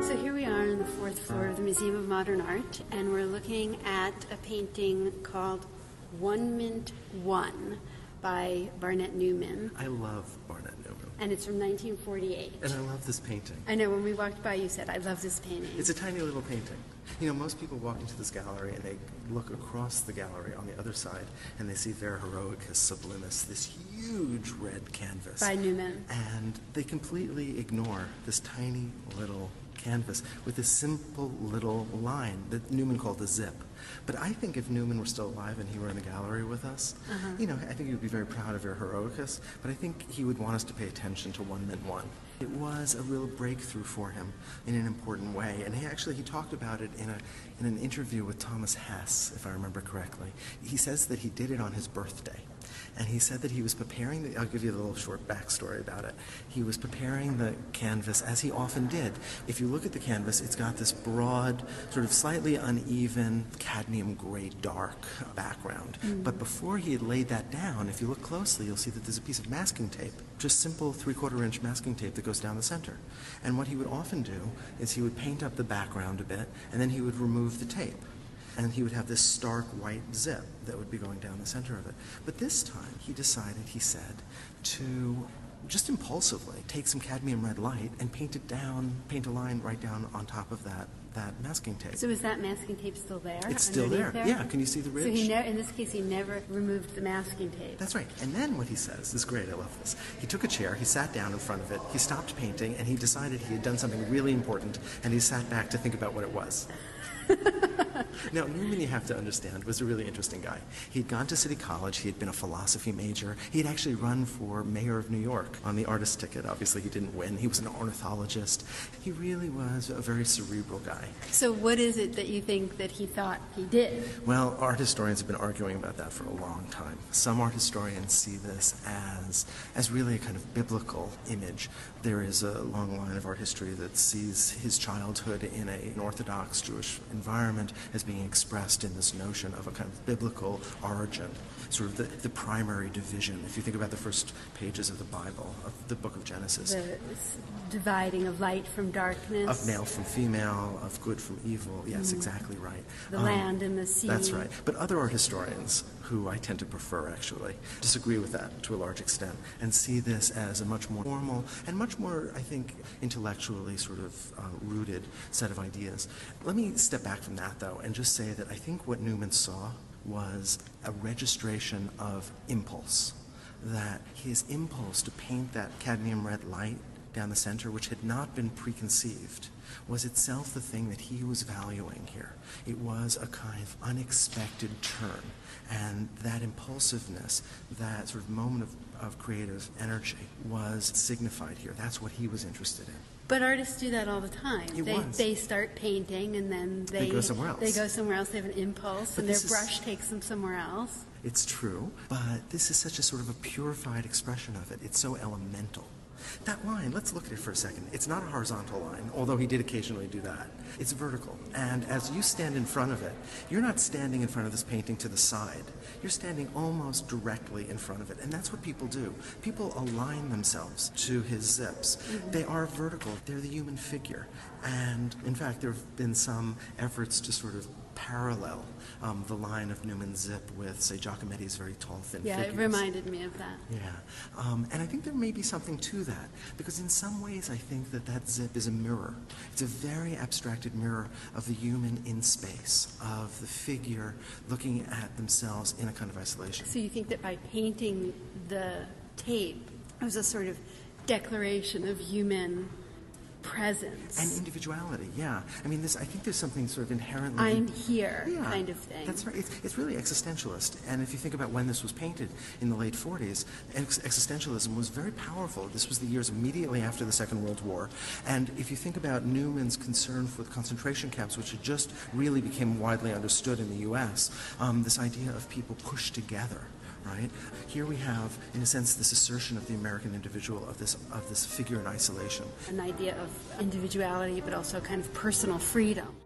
So here we are on the fourth floor of the Museum of Modern Art, and we're looking at a painting called Onement One by Barnett Newman, I love Barnett Newman. and it's from 1948. And I love this painting. I know when we walked by, you said, I love this painting. It's a tiny little painting. You know, most people walk into this gallery and they look across the gallery on the other side and they see Vir Heroicus Sublimis, this huge red canvas. By Newman. And they completely ignore this tiny little canvas with this simple little line that Newman called a zip. But I think if Newman were still alive and he were in the gallery with us, uh-huh. you know, I think he would be very proud of Vir Heroicus, but I think he would want us to pay attention to Onement One. It was a real breakthrough for him in an important way, and he actually he talked about it in a in an interview with Thomas Hess, if I remember correctly. He says that he did it on his birthday. And he said that he was preparing the, I'll give you a little short backstory about it. He was preparing the canvas as he often did. If you look at the canvas, it's got this broad, sort of slightly uneven, cadmium gray dark background. Mm-hmm. But before he had laid that down, if you look closely, you'll see that there's a piece of masking tape, just simple three quarter inch masking tape that goes down the center. And what he would often do is he would paint up the background a bit, and then he would remove the tape and he would have this stark white zip that would be going down the center of it. But this time, he decided, he said, to just impulsively take some cadmium red light and paint it down, paint a line right down on top of that, masking tape. So is that masking tape still there? It's still underneath there. Yeah, can you see the ridge? So he ne- in this case, he never removed the masking tape. That's right. And then what he says this is great. I love this. He took a chair, he sat down in front of it, he stopped painting, and he decided he had done something really important, and he sat back to think about what it was. Now, Newman, you have to understand, was a really interesting guy. He'd gone to City College, he had been a philosophy major, he had actually run for mayor of New York on the artist ticket. Obviously, he didn't win. He was an ornithologist. He really was a very cerebral guy. So what is it that you think that he thought he did? Well, art historians have been arguing about that for a long time. Some art historians see this as, as really a kind of biblical image. There is a long line of art history that sees his childhood in a, an Orthodox Jewish environment as being expressed in this notion of a kind of biblical origin, sort of the, the primary division. If you think about the first pages of the Bible, of the book of Genesis, The dividing of light from darkness, of male from female, of good from evil. Yes, exactly right. the Um, land and the sea. That's right. But other art historians, who I tend to prefer actually, disagree with that to a large extent and see this as a much more formal and much more, I think, intellectually sort of uh, rooted set of ideas. Let me step back from that though and just say that I think what Newman saw was a registration of impulse. That his impulse to paint that cadmium red light down the center, which had not been preconceived, was itself the thing that he was valuing here. It was a kind of unexpected turn. And that impulsiveness, that sort of moment of, of creative energy, was signified here. That's what he was interested in. But artists do that all the time. It they was. they start painting and then they, They go somewhere else. They go somewhere else. They have an impulse, But and their is- brush takes them somewhere else. It's true, but this is such a sort of a purified expression of it. It's so elemental. That line, let's look at it for a second. It's not a horizontal line, although he did occasionally do that. It's vertical. And as you stand in front of it, you're not standing in front of this painting to the side. You're standing almost directly in front of it. And that's what people do. People align themselves to his zips. Mm-hmm. They are vertical, they're the human figure. And in fact, there have been some efforts to sort of parallel um, the line of Newman's zip with, say, Giacometti's very tall, thin Yeah, figures. it reminded me of that. Yeah, um, and I think there may be something to that because in some ways I think that that zip is a mirror. It's a very abstracted mirror of the human in space, of the figure looking at themselves in a kind of isolation. So you think that by painting the tape, it was a sort of declaration of human presence. And individuality, yeah. I mean, this, I think there's something sort of inherently. I'm here Yeah, kind of thing. That's right. It's, it's really existentialist. And if you think about when this was painted in the late 40s, ex- existentialism was very powerful. This was the years immediately after the Second World War. And if you think about Newman's concern for the concentration camps, which had just really became widely understood in the U.S., um, this idea of people pushed together. Right here we have, in a sense, this assertion of the American individual of this of this figure in isolation. An idea of individuality, but also kind of personal freedom.